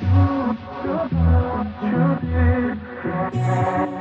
to be.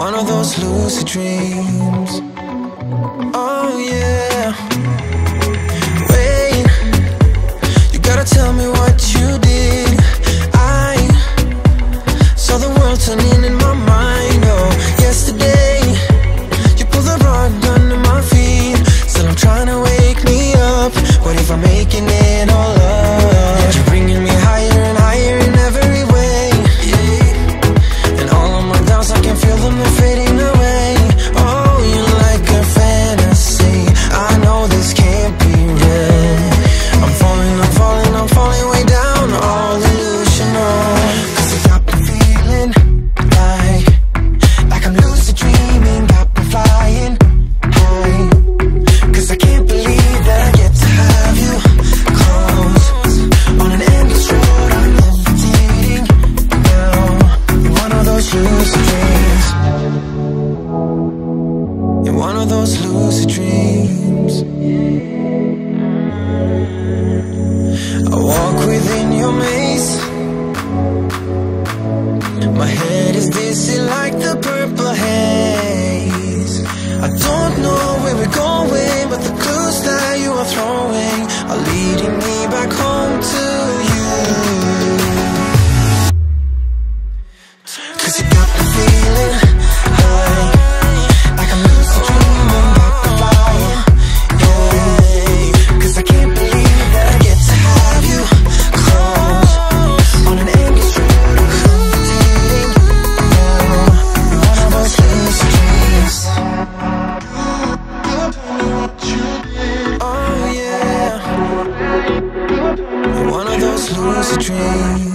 one of those lucid dreams. Oh, yeah. In one of those dreams. I walk within your maze. My head is dizzy like the purple haze. I don't know where we're going But the clues that you are throwing Are leading me back home to was a dream.